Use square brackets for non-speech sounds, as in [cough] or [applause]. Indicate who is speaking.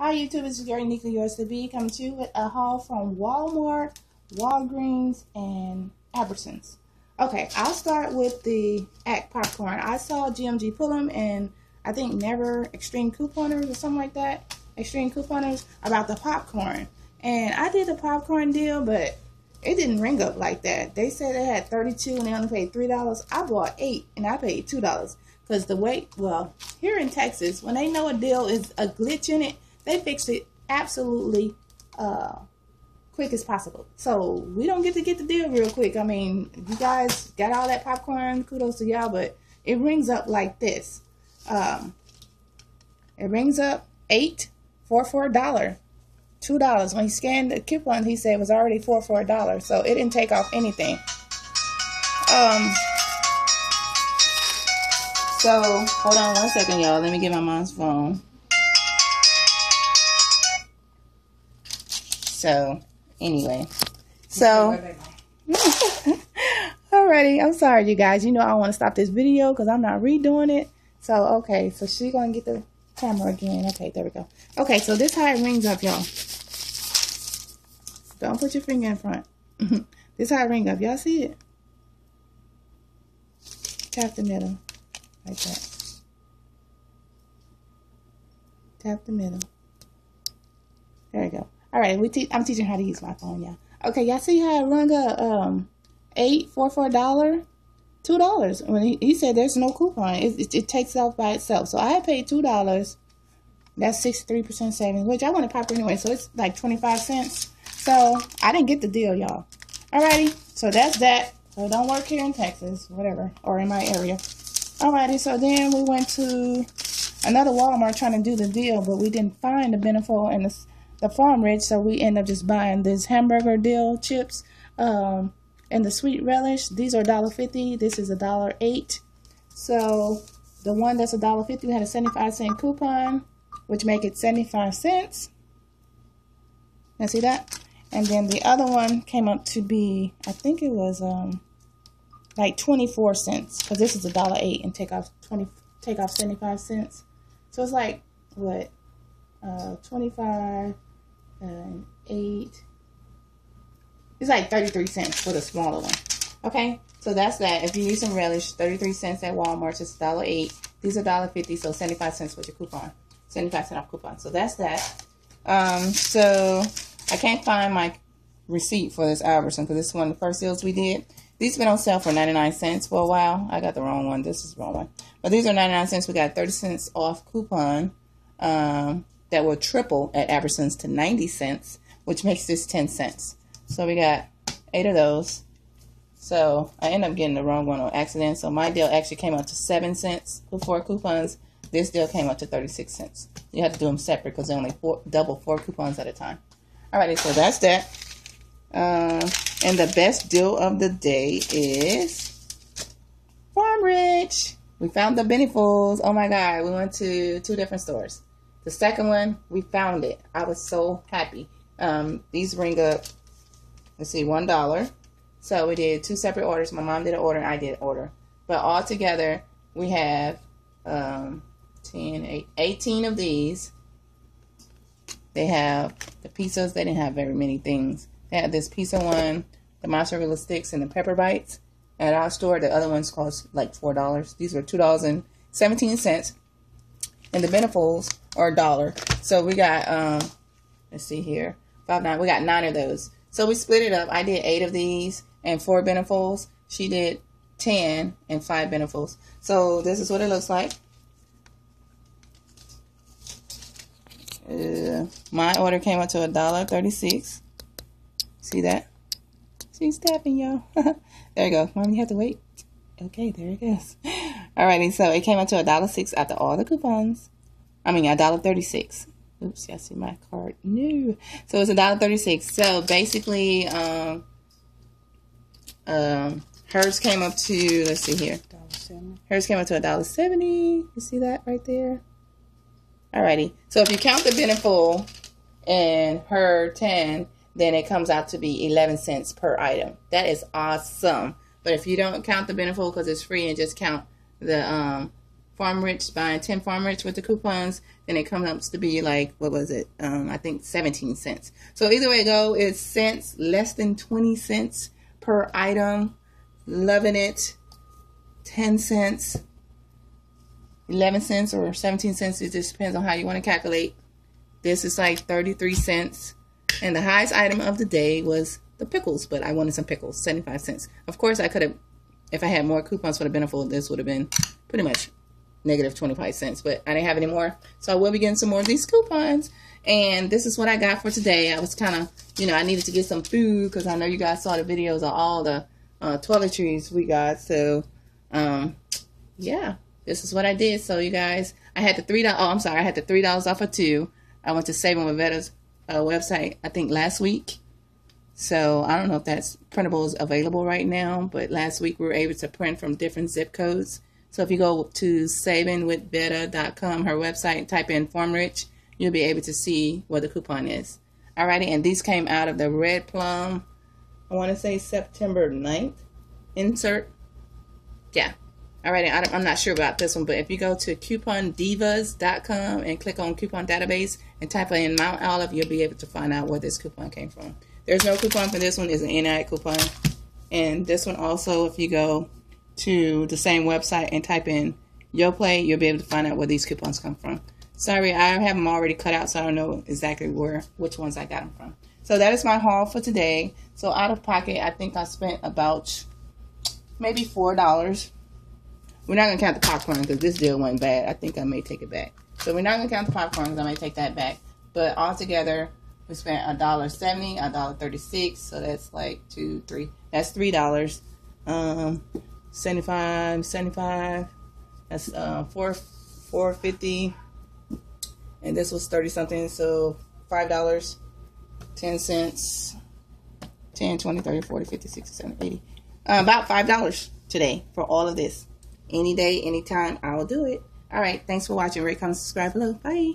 Speaker 1: Hi YouTube, is Gary Nika Yours to Be coming to you with a haul from Walmart, Walgreens, and Albertsons. Okay, I'll start with the Act popcorn. I saw GMG pull them and I think Never Extreme Couponers or something like that. Extreme Couponers about the popcorn. And I did the popcorn deal, but it didn't ring up like that. They said they had 32 and they only paid $3. I bought 8 and I paid $2. Because the way, well, here in Texas, when they know a deal is a glitch in it, they fix it absolutely uh, quick as possible. So we don't get to get the deal real quick. I mean, you guys got all that popcorn, kudos to y'all, but it rings up like this. Um, it rings up eight for four dollar, two dollars. When he scanned the coupon, he said it was already four for a dollar, so it didn't take off anything. Um. So hold on one second, y'all. Let me get my mom's phone. So anyway, so [laughs] alrighty. I'm sorry, you guys. You know I want to stop this video because I'm not redoing it. So okay, so she's gonna get the camera again. Okay, there we go. Okay, so this how it rings up, y'all. Don't put your finger in front. [laughs] this how it ring up. Y'all see it? Tap the middle. Like that. Tap the middle. There we go. All right, we te I'm teaching how to use my phone, y'all. Okay, y'all see how it rung up um eight four for a dollar, two dollars. When he, he, said there's no coupon, it, it, it takes off by itself. So I paid two dollars. That's sixty three percent savings, which I want to pop anyway. So it's like twenty five cents. So I didn't get the deal, y'all. Alrighty, so that's that. So don't work here in Texas, whatever, or in my area. Alrighty, so then we went to another Walmart trying to do the deal, but we didn't find the Beneful and the, the Farm Rich, so we end up just buying this hamburger deal chips um, and the sweet relish. These are $1.50. This is $1.08. So the one that's $1.50, we had a 75 cent coupon, which make it 75 cents. Now see that? And then the other one came up to be, I think it was um, like 24 cents because this is a dollar eight and take off 20 take off 75 cents so it's like what uh 25 8 it's like 33 cents for the smaller one. Okay? So that's that. If you need some relish 33 cents at walmart it's dollar eight. These are dollar 50 so 75 cents with your coupon. 75 cent off coupon. So that's that. Um so i can't find my receipt for this albertson because this is one of the first deals we did. These have been on sale for 99 cents for a while. I got the wrong one. This is the wrong one. But these are 99 cents. We got 30 cents off coupon. Um, that will triple at Albertsons to 90 cents, which makes this 10 cents. So we got eight of those. So I end up getting the wrong one on accident. So my deal actually came out to 7 cents before coupons. This deal came out to 36 cents. You have to do them separate because they're only four, double four coupons at a time. Alrighty, so that's that. Uh, and the best deal of the day is Farm Rich. We found the Benefuls. Oh my God. We went to two different stores. The second one, we found it. I was so happy. Um, these ring up, let's see, $1. So we did two separate orders. My mom did an order and I did an order. But all together, we have um, 10, 8, 18 of these. They have the pizzas. They didn't have very many things. They had this pizza one, the mozzarella sticks, and the pepper bites. At our store, the other ones cost like four dollars. These were two dollars and the Benefuls are a dollar. So we got um, let's see here, five nine. We got nine of those. So we split it up. I did eight of these and four Benefuls. She did ten and five Benefuls. So this is what it looks like. Uh, my order came up to a dollar thirty-six. See that? She's tapping, y'all. [laughs] there you go. Mom, you have to wait. Okay, there it goes. [laughs] Alrighty, so it came up to a dollar six after all the coupons. I mean, a dollar thirty-six. Oops, I see my card. No. So it's a dollar thirty-six. So basically, um, um, hers came up to let's see here. Hers came up to a dollar seventy. You see that right there? Alrighty. So if you count the Beneful and her ten, then it comes out to be 11 cents per item. That is awesome. But if you don't count the full because it's free and just count the um, Farm Rich, buying 10 Farm Rich with the coupons, then it comes up to be like, what was it? Um, I think 17 cents. So either way go, it's cents, less than 20 cents per item. Loving it. 10 cents, 11 cents, or 17 cents. It just depends on how you want to calculate. This is like 33 cents. And the highest item of the day was the pickles, but I wanted some pickles, 75 cents. Of course, I could have, if I had more coupons for the Beneful, this would have been pretty much negative 25 cents, but I didn't have any more. So I will be getting some more of these coupons. And this is what I got for today. I was kind of, you know, I needed to get some food because I know you guys saw the videos of all the uh, toiletries we got. So, um, yeah, this is what I did. So you guys, I had the $3, oh, I'm sorry, I had the $3 off of two. I went to Saving with Vetta's uh, website, I think last week. So I don't know if that's printables available right now, but last week we were able to print from different zip codes. So if you go to savingwithvetta.com, her website, type in FarmRich, you'll be able to see what the coupon is. Alrighty, and these came out of the Red Plum, I want to say September 9th insert. Yeah. Alrighty, I'm not sure about this one, but if you go to coupondivas.com and click on coupon database and type in Mount Olive, you'll be able to find out where this coupon came from. There's no coupon for this one. It's an NI coupon. And this one also, if you go to the same website and type in Yoplait, you'll be able to find out where these coupons come from. Sorry, I have them already cut out, so I don't know exactly where which ones I got them from. So that is my haul for today. So out of pocket, I think I spent about maybe four dollars. We're not gonna count the popcorn because this deal went bad. I think I may take it back. So we're not gonna count the popcorn because I may take that back. But altogether, we spent a dollar seventy, a dollar thirty six. So that's like two, three. That's three dollars. Um, 75, 75. That's uh, four, four fifty. And this was thirty something. So five dollars, ten cents, 10, 20, 30, 40, 50, 60, 70, 80. Uh, about five dollars today for all of this. Any day, anytime, I will do it. All right. Thanks for watching. Rate, comment, subscribe below. Bye.